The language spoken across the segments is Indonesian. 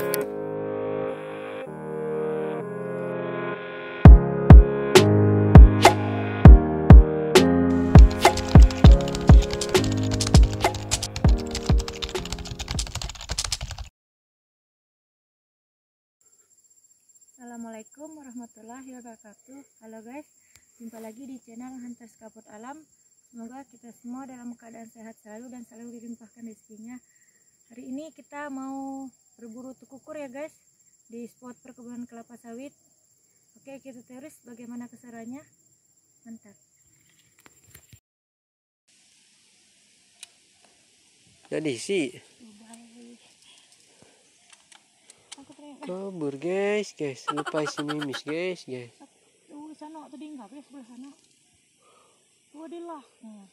Assalamualaikum warahmatullahi wabarakatuh. Halo guys, jumpa lagi di channel Hunter Skaput Alam. Semoga kita semua dalam keadaan sehat selalu dan selalu dilimpahkan rezekinya. Hari ini kita mau berburu tukukur ya guys Di spot perkebunan kelapa sawit Oke kita terus bagaimana keseruannya Mantap Jadi sih kabur guys, guys. Lupa isi mimis guys, guys. Tuh sana tadi enggak guys sebelah sana. Tuh dia lah. Hmm.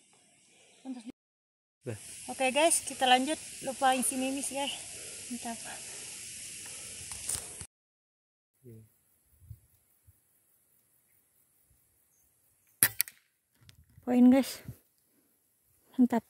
Oke guys, kita lanjut. Lupa isi mimis guys. Mantap. Poin guys. Mantap.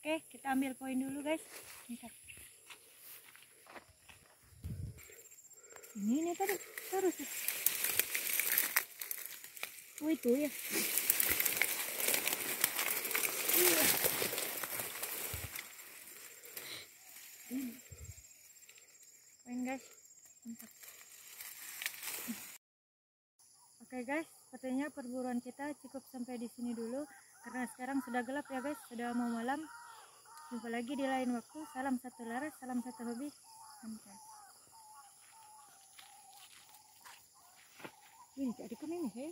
Oke, kita ambil poin dulu guys. Mantap. Ini ini tadi terus. ya. Oh itu ya. Iya. Hmm. Poin guys. Mantap. Oke guys, sepertinya perburuan kita cukup sampai di sini dulu Jumpa lagi di lain waktu. Salam satu laras, salam satu hobi. Mantap. Ini jadi ini, hei.